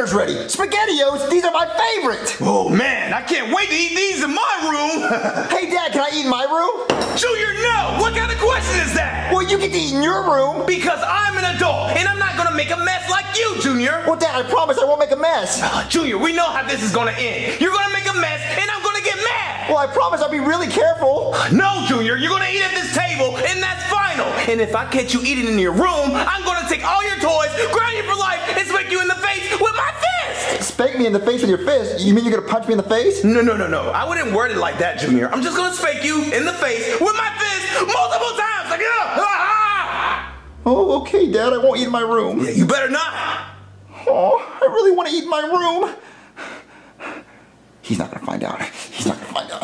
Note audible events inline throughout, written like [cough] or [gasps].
dinner's ready. SpaghettiOs, these are my favorite. Oh man, I can't wait to eat these in my room. [laughs] hey Dad, can I eat in my room? Junior, no. What kind of question is that? Well, you get to eat in your room. Because I'm an adult and I'm not gonna make a mess like you, Junior. Well, Dad, I promise I won't make a mess. Uh, Junior, we know how this is gonna end. You're gonna make a mess and I'm gonna get mad. Well, I promise I'll be really careful. No, Junior, you're gonna eat at this table and that's final. And if I catch you eating in your room, I'm gonna take all your toys, ground you for life, and smack you in the with my fist. Spank me in the face with your fist? You mean you're gonna punch me in the face? No, no, no, no. I wouldn't word it like that, Junior. I'm just gonna spank you in the face with my fist multiple times. Like, ah, ah, Oh, okay, Dad, I won't eat in my room. Yeah, you better not. Oh, I really want to eat in my room. He's not gonna find out. He's not gonna find out.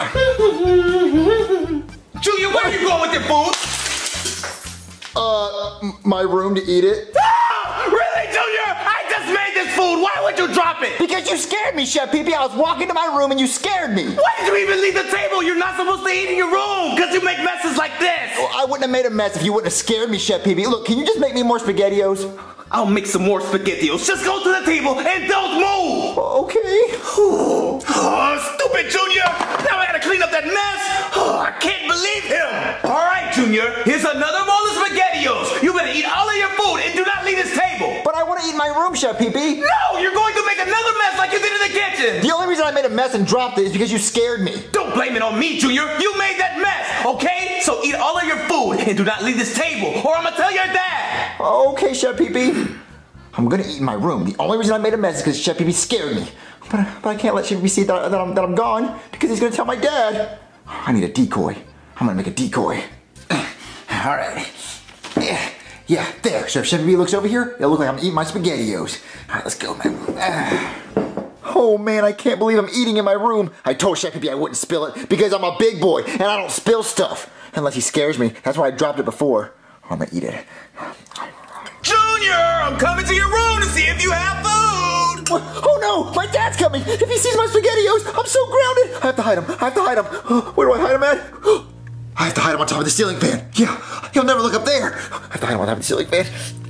Junior, where are you going with your food? Uh, my room to eat it? Food. Why would you drop it? Because you scared me, Chef Pee Pee. I was walking to my room and you scared me. Why did you even leave the table? You're not supposed to eat in your room because you make messes like this. Well, I wouldn't have made a mess if you wouldn't have scared me, Chef Pee Pee. Look, can you just make me more SpaghettiOs? I'll make some more spaghettios. Just go to the table and don't move. Okay. Oh, stupid Junior! Now I gotta clean up that mess. Oh, I can't believe him. All right, Junior. Here's another bowl of spaghettios. You better eat all of your food and do not leave this table. But I want to eat my room, Chef Pee Pee. No, you're going to make another mess like you did in the kitchen. The only reason I made a mess and dropped it is because you scared me. Don't blame it on me, Junior. You made that mess, okay? So eat all of your food and do not leave this table, or I'm gonna tell your dad. Okay, Chef Pee Pee. I'm gonna eat in my room. The only reason I made a mess is because Chef Pee Pee scared me. But, I- but I can't let Chef Pee Pee see that, that, I'm, that I'm gone because he's gonna tell my dad. I need a decoy. I'm gonna make a decoy. [clears throat] All right. Yeah, yeah, there. So if Chef Pee Pee looks over here, it'll look like I'm eating my SpaghettiOs. All right, let's go, man. [sighs] Oh man, I can't believe I'm eating in my room. I told Chef Pee Pee I wouldn't spill it because I'm a big boy and I don't spill stuff. Unless he scares me. That's why I dropped it before. I'm gonna eat it. Junior, I'm coming to your room to see if you have food. What? Oh no, my dad's coming. If he sees my SpaghettiOs, I'm so grounded. I have to hide him. I have to hide him. [gasps] Where do I hide him at? [gasps] I have to hide him on top of the ceiling fan. Yeah, he'll never look up there. [sighs] I have to hide him on top of the ceiling fan.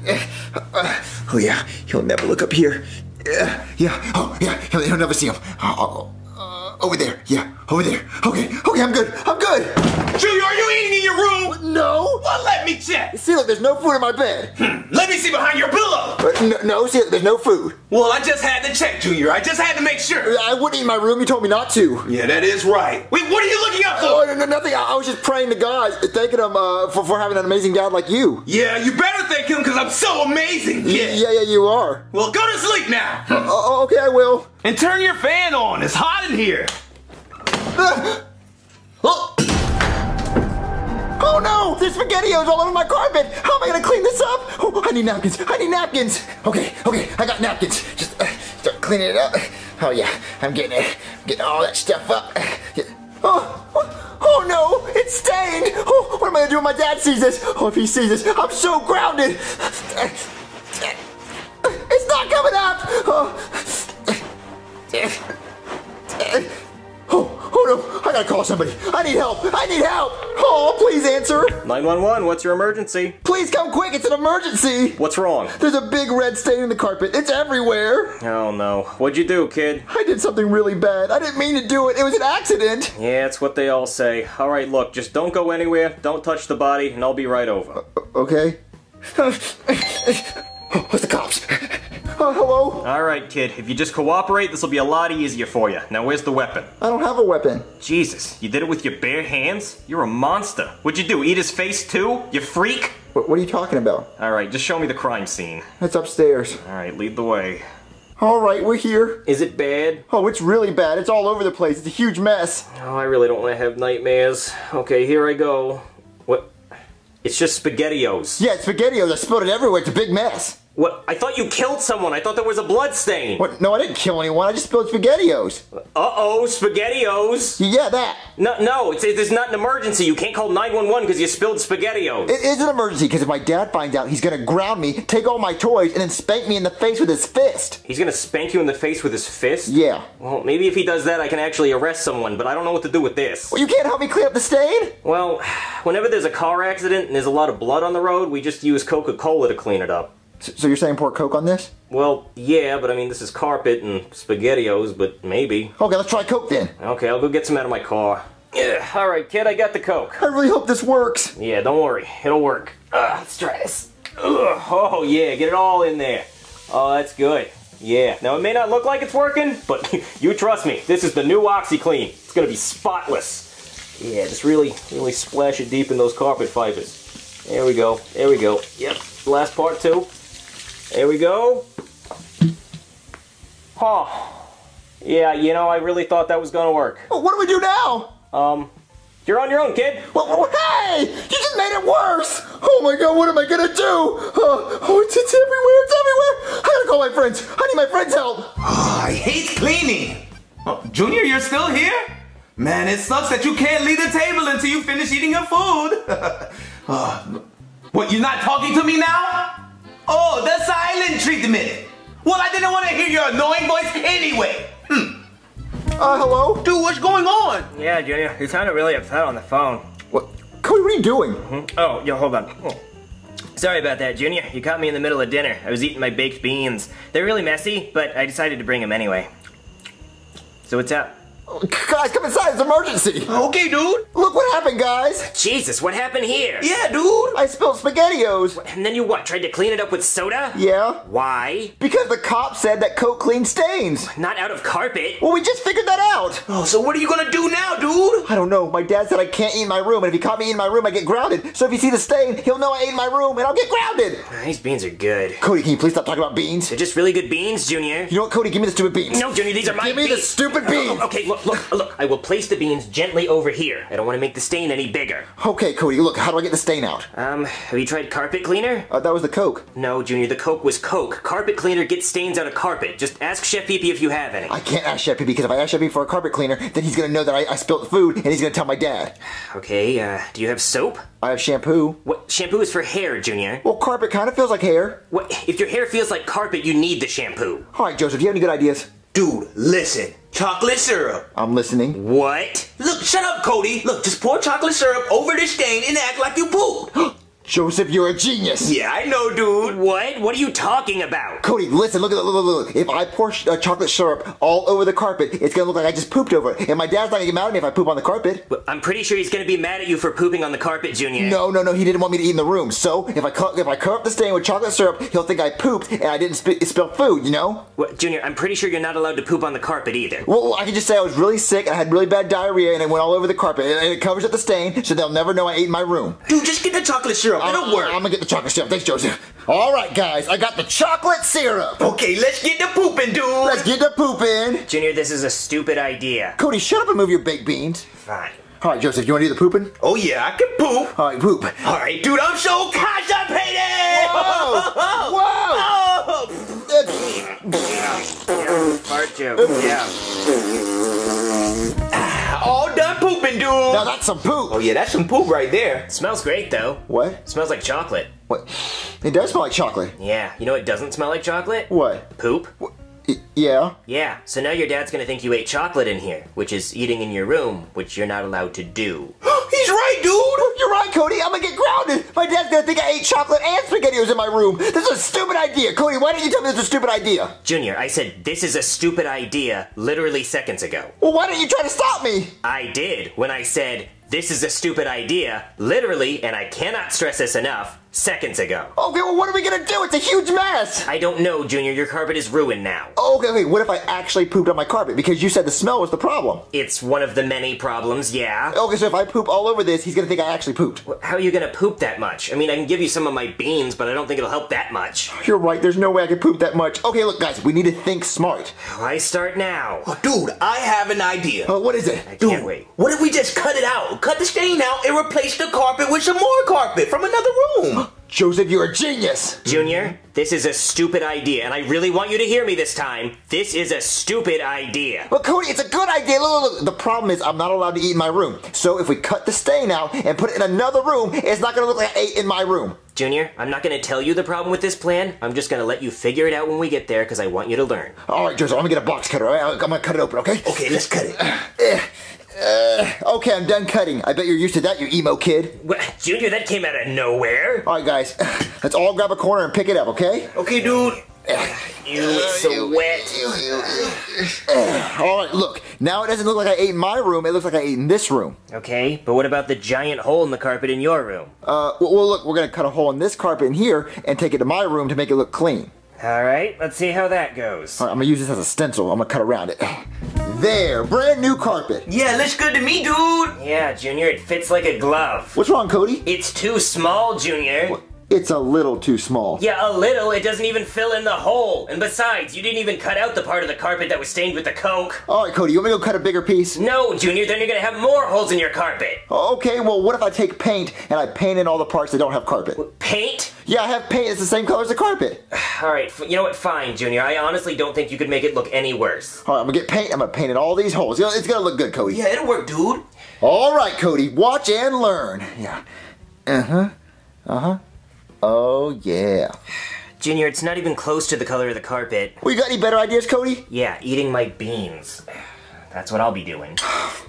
Uh, [sighs] Oh yeah, he'll never look up here. Yeah, [sighs] yeah. Oh yeah, he'll, he'll never see him. Oh, oh, uh, over there. Yeah, over there. Okay, okay, I'm good. I'm good. Junior, are you eating in your room? No. Well, let me check. See, look, there's no food in my bed. Let me see behind your pillow. Uh, no, no, see, there's no food. Well, I just had to check, Junior. I just had to make sure. I wouldn't eat in my room. You told me not to. Yeah, that is right. Wait, what are you looking up Oh, for? no, no, nothing. I, I was just praying to God, thanking Him uh, for, for having an amazing dad like you. Yeah, you better thank him because I'm so amazing, kid. Yeah, yeah, you are. Well, go to sleep now. Oh, okay, I will. And turn your fan on. It's hot in here. [laughs] Oh. Oh no! There's SpaghettiOs all over my carpet! How am I gonna clean this up? Oh, I need napkins! I need napkins! Okay, okay, I got napkins. Just uh, start cleaning it up. Oh yeah, I'm getting it. Getting all that stuff up. Yeah. Oh, oh, oh no! It's stained! Oh, what am I gonna do when my dad sees this? Oh, if he sees this, I'm so grounded! It's not coming up! Oh. Oh, oh no, gotta call somebody. I need help. I need help. Oh, please answer. 911, what's your emergency? Please come quick. It's an emergency. What's wrong? There's a big red stain in the carpet. It's everywhere. Oh no. What'd you do, kid? I did something really bad. I didn't mean to do it. It was an accident. Yeah, it's what they all say. Alright, look, just don't go anywhere, don't touch the body, and I'll be right over. Okay. Oh, [laughs] What's the cops? Oh, hello? Alright, kid, if you just cooperate, this'll be a lot easier for you. Now, where's the weapon? I don't have a weapon. Jesus, you did it with your bare hands? You're a monster. What'd you do, eat his face too? You freak? What, what are you talking about? Alright, just show me the crime scene. It's upstairs. Alright, lead the way. All right, we're here. Is it bad? Oh, it's really bad. It's all over the place. It's a huge mess. Oh, I really don't want to have nightmares. Okay, here I go. What? It's just SpaghettiOs. Yeah, it's SpaghettiOs. I spilled it everywhere. It's a big mess. What? I thought you killed someone. I thought there was a blood stain. What? No, I didn't kill anyone. I just spilled SpaghettiOs. Uh-oh, SpaghettiOs. Yeah, that. No, no, it's, it's not an emergency. You can't call 911 because you spilled SpaghettiOs. It is an emergency because if my dad finds out, he's gonna ground me, take all my toys, and then spank me in the face with his fist. He's gonna spank you in the face with his fist? Yeah. Well, maybe if he does that, I can actually arrest someone, but I don't know what to do with this. Well, you can't help me clean up the stain? Well, [sighs] whenever there's a car accident and there's a lot of blood on the road, we just use Coca-Cola to clean it up. So, you're saying pour Coke on this? Well, yeah, but I mean, this is carpet and SpaghettiOs, but maybe. Okay, let's try Coke then. Okay, I'll go get some out of my car. Yeah, alright, kid, I got the Coke. I really hope this works. Yeah, don't worry, it'll work. Uh, let's try this. Ugh, oh, yeah, get it all in there. Oh, that's good. Yeah, now it may not look like it's working, but [laughs] you trust me, this is the new OxiClean. It's gonna be spotless. Yeah, just really, really splash it deep in those carpet fibers. There we go, there we go. Yep, last part too. There we go. Huh. Yeah, you know, I really thought that was gonna work. Well, what do we do now? Um, you're on your own, kid. Well, well, hey! You just made it worse! Oh my god, what am I gonna do? Uh, oh, it's, it's everywhere, it's everywhere! I gotta call my friends. I need my friends' help. Oh, [sighs] I hate cleaning. Oh, Junior, you're still here? Man, it sucks that you can't leave the table until you finish eating your food. [laughs] Uh, what, you're not talking to me now? Oh, the silent treatment. Well, I didn't want to hear your annoying voice anyway. Hmm. Uh, hello? Dude, what's going on? Yeah, Junior, you sounded really upset on the phone. What? Cody, what are you doing? Oh, yo, hold on. Oh. Sorry about that, Junior. You caught me in the middle of dinner. I was eating my baked beans. They're really messy, but I decided to bring them anyway. So what's up? Guys, come inside, it's an emergency. Okay, dude. Look what happened, guys. Jesus, what happened here? Yeah, dude. I spilled SpaghettiOs. And then you what, tried to clean it up with soda? Yeah? Why? Because the cop said that Coke cleans stains. Not out of carpet. Well, we just figured that out. Oh, so what are you gonna do now, dude? I don't know. My dad said I can't eat in my room, and if he caught me eating in my room, I get grounded. So if he sees the stain, he'll know I ate in my room, and I'll get grounded. These beans are good. Cody, can you please stop talking about beans? They're just really good beans, Junior. You know what, Cody? Give me the stupid beans. No, Junior, these are my Give me beans. the stupid oh, oh, beans. Okay, look, look, look. I will place the beans gently over here. I don't want to make the stain any bigger. Okay, Cody, look, how do I get the stain out? Um, have you tried carpet cleaner? Uh, that was the Coke. No, Junior, the Coke was Coke. Carpet cleaner gets stains out of carpet. Just ask Chef Pee if you have any. I can't ask Chef Pee because if I ask Chef Pee for a carpet cleaner, then he's gonna know that I, I spilled the food, and he's gonna tell my dad. Okay, uh, do you have soap? I have shampoo. What shampoo is for hair, Junior? Well, carpet kind of feels like hair. What if your hair feels like carpet, you need the shampoo. All right, Joseph, do you have any good ideas? Dude, listen. Chocolate syrup. I'm listening. What? Look, shut up, Cody. Look, just pour chocolate syrup over the stain and act like you pooped. [gasps] [gasps] Joseph, you're a genius. yeah, I know, dude. What? What are you talking about? Cody, listen, look at look, look, look. If I pour sh- uh, chocolate syrup all over the carpet, it's gonna look like I just pooped over it. And my dad's not gonna get mad at me if I poop on the carpet. I'm pretty sure he's gonna be mad at you for pooping on the carpet, Junior. No, no, no, he didn't want me to eat in the room. So if I if I cover up the stain with chocolate syrup, he'll think I pooped and I didn't sp- spill food. You know? What, Junior, I'm pretty sure you're not allowed to poop on the carpet either. Well, I can just say I was really sick. I had really bad diarrhea and it went all over the carpet and it covers up the stain, so they'll never know I ate in my room. Dude, just get the chocolate syrup. Uh, It'll work. I'm gonna get the chocolate syrup. Thanks, Joseph. All right, guys, I got the chocolate syrup. Okay, let's get the pooping, dude. Let's get the pooping. Junior, this is a stupid idea. Cody, shut up and move your baked beans. Fine. All right, Joseph, you want to do the pooping? Oh yeah, I can poop. All right, poop. All right, dude, I'm so constipated. Whoa! [laughs] Whoa! Oh, Fart joke. Yeah. All done pooping, dude. Now that's some poop. Oh yeah, that's some poop right there. Smells great though. What? Smells like chocolate. What? It does smell like chocolate. Yeah. You know it doesn't smell like chocolate? What? Poop. Y- yeah. Yeah. So now your dad's gonna think you ate chocolate in here, which is eating in your room, which you're not allowed to do. [gasps] He's right, dude. You're right, Cody. I'm gonna get grounded. My dad's gonna think I ate chocolate and SpaghettiOs in my room. This is a stupid idea. Cody, why didn't you tell me this was a stupid idea? Junior, I said this is a stupid idea literally seconds ago. Well, why didn't you try to stop me? I did when I said this is a stupid idea literally, and I cannot stress this enough, seconds ago. Okay, well, what are we gonna do? It's a huge mess. I don't know, Junior. Your carpet is ruined now. Okay, okay, what if I actually pooped on my carpet? Because you said the smell was the problem. It's one of the many problems, yeah. Okay, so if I poop all over this, he's gonna think I actually pooped. How are you gonna poop that much? I mean, I can give you some of my beans, but I don't think it'll help that much. You're right, there's no way I could poop that much. Okay, look, guys, we need to think smart. I start now. Oh, dude, I have an idea. Uh, what is it? I Dude, can't wait. what if we just cut it out? Cut the stain out and replace the carpet with some more carpet from another room. [gasps] Joseph, you're a genius. Junior, this is a stupid idea, and I really want you to hear me this time. This is a stupid idea. Well, Cody, it's a good idea. Look, look, look. The problem is I'm not allowed to eat in my room. So if we cut the stain out and put it in another room, it's not gonna look like I ate in my room. Junior, I'm not gonna tell you the problem with this plan. I'm just gonna let you figure it out when we get there, because I want you to learn. All right, Joseph, I'm gonna get a box cutter. All right? I'm gonna cut it open, okay? Okay, let's cut it. [sighs] Eh, Eh, [sighs] Okay, I'm done cutting. I bet you're used to that, you emo kid. What, Junior, that came out of nowhere. All right, guys, [sighs] let's all grab a corner and pick it up, okay? Okay, dude. [sighs] You, it's so wet. All right, look. Now it doesn't look like I ate in my room. It looks like I ate in this room. Okay, but what about the giant hole in the carpet in your room? Uh, well, well, look, we're gonna cut a hole in this carpet in here and take it to my room to make it look clean. All right, let's see how that goes. All right, I'm gonna use this as a stencil. I'm gonna cut around it. There, brand new carpet. Yeah, looks good to me, dude. Yeah, Junior, it fits like a glove. What's wrong, Cody? It's too small, Junior. It's a little too small. Yeah, a little. It doesn't even fill in the hole. And besides, you didn't even cut out the part of the carpet that was stained with the coke. All right, Cody, you want me to go cut a bigger piece? No, Junior, then you're gonna have more holes in your carpet. Okay, well, what if I take paint and I paint in all the parts that don't have carpet? Paint? Yeah, I have paint. It's the same color as the carpet. [sighs] All right, f- you know what? Fine, Junior. I honestly don't think you could make it look any worse. All right, I'm gonna get paint. I'm gonna paint in all these holes. You know, It's gonna look good, Cody. Yeah, it'll work, dude. All right, Cody, watch and learn. Yeah. Uh huh. Uh huh. Oh yeah. Junior, it's not even close to the color of the carpet. Well, you got any better ideas, Cody? Yeah, eating my beans. That's what I'll be doing.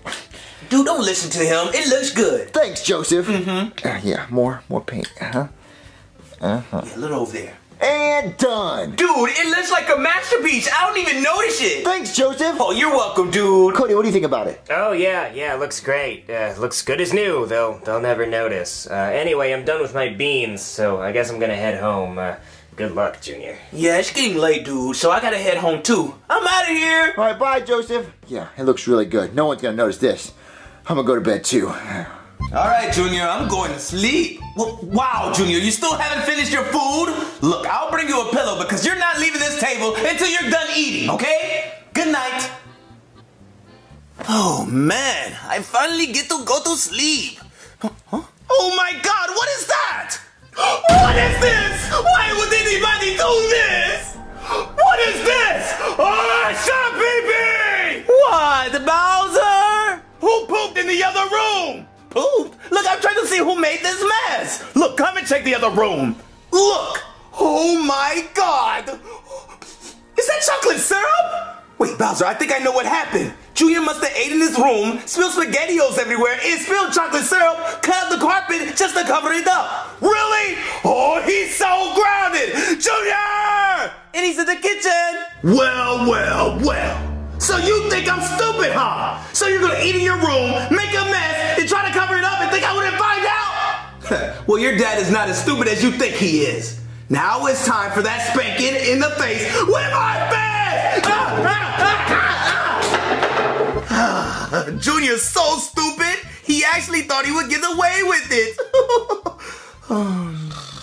[sighs] Dude, don't listen to him. It looks good. Thanks, Joseph. Mm-hmm. yeah, more, more paint. huh? Uh huh. Yeah, a little over there. And done. Dude, it looks like a masterpiece. I don't even notice it. Thanks, Joseph. Oh, you're welcome, dude. Cody, what do you think about it? Oh yeah, yeah, looks great. Uh, looks good as new. They'll they'll never notice. Uh, anyway, I'm done with my beans, so I guess I'm gonna head home. Uh, good luck, Junior. Yeah, it's getting late, dude, so I gotta head home too. I'm out of here. All right, bye, Joseph. Yeah, it looks really good. No one's gonna notice this. I'm gonna go to bed too. All right, Junior, I'm going to sleep. Well, wow, Junior, you still haven't finished your food? Look, I'll bring you a pillow because you're not leaving this table until you're done eating, okay? Good night. Oh, man, I finally get to go to sleep. Huh? Oh my god, what is that? What is this? Why would anybody do this? What is this? Oh, shut baby! What, Bowser? Who pooped in the other room? Pooped? Look, I'm trying to see who made this mess. Look, come and check the other room. Look! Oh my god! Is that chocolate syrup? Wait, Bowser, I think I know what happened. Junior must have ate in his room, spilled SpaghettiOs everywhere, and spilled chocolate syrup, cut the carpet just to cover it up. Really? Oh, he's so grounded! Junior! And he's in the kitchen. Well, well, well. So you think I'm stupid, huh? So you're gonna eat in your room, make [laughs] well, your dad is not as stupid as you think he is. Now it's time for that spanking in the face with my fist! [laughs] Junior's so stupid, he actually thought he would get away with it. [laughs] Oh,